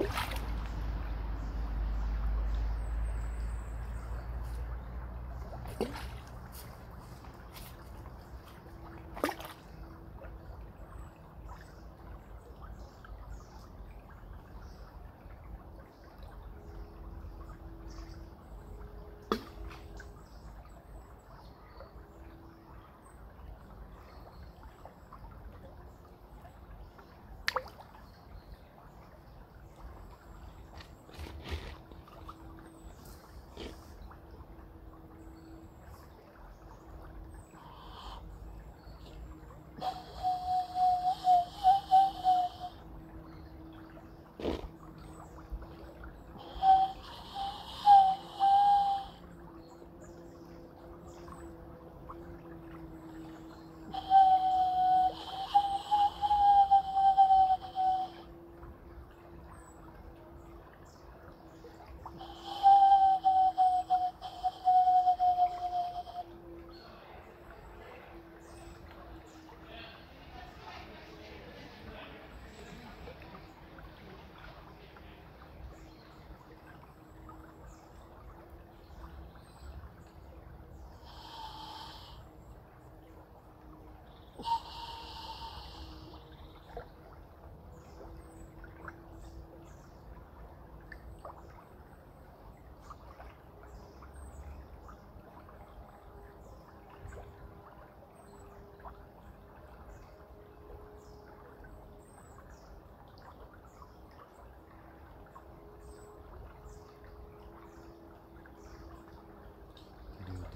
you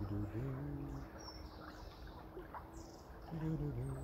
Du, du, du.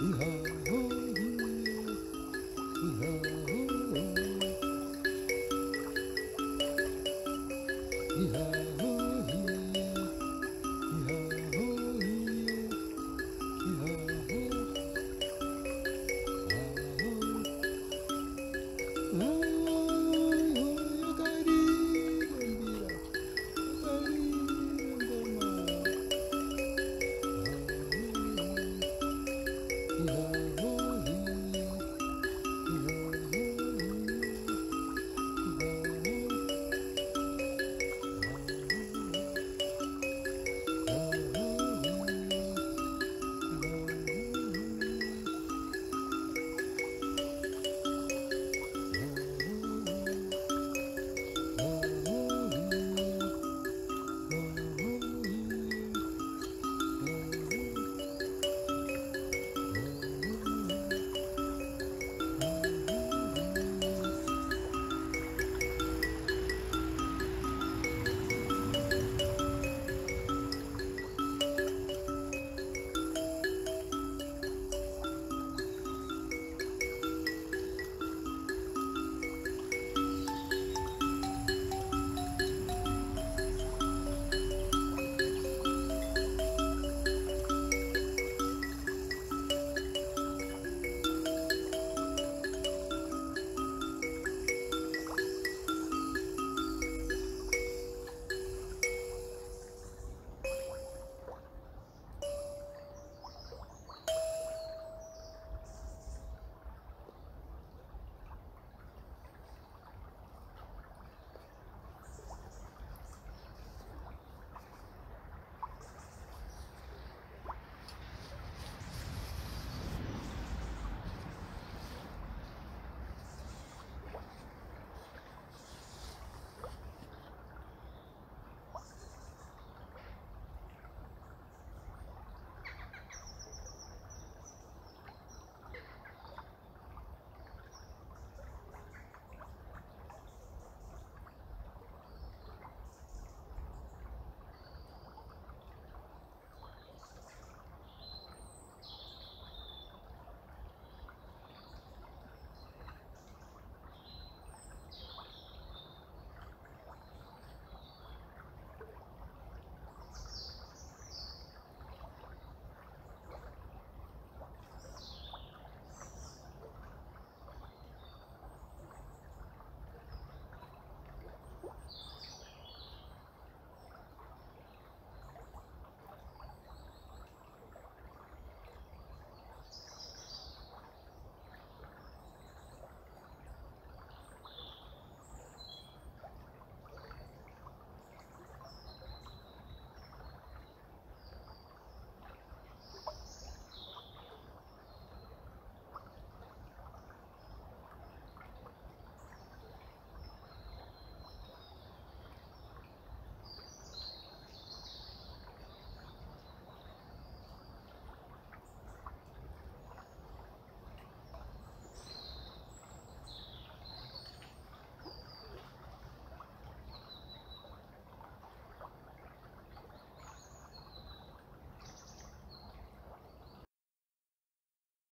Yeehaw.